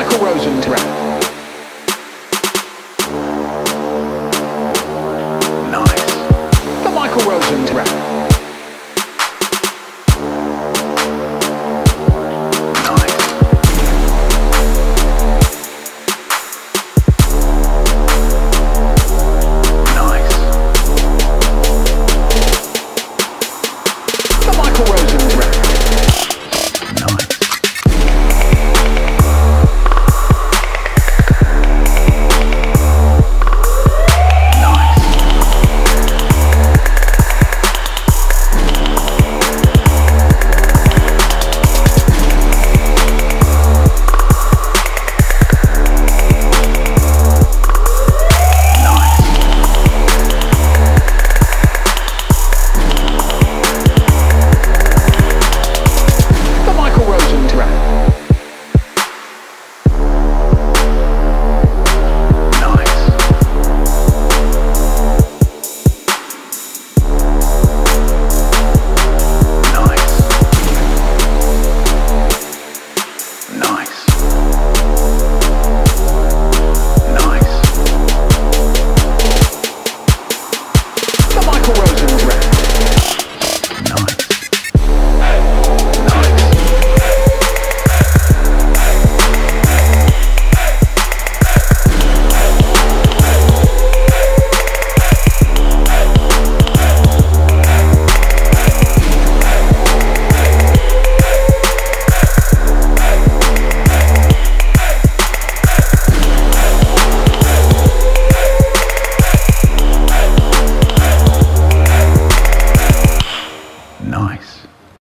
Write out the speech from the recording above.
Michael Rosenthal. Nice. The Michael Rosenthal.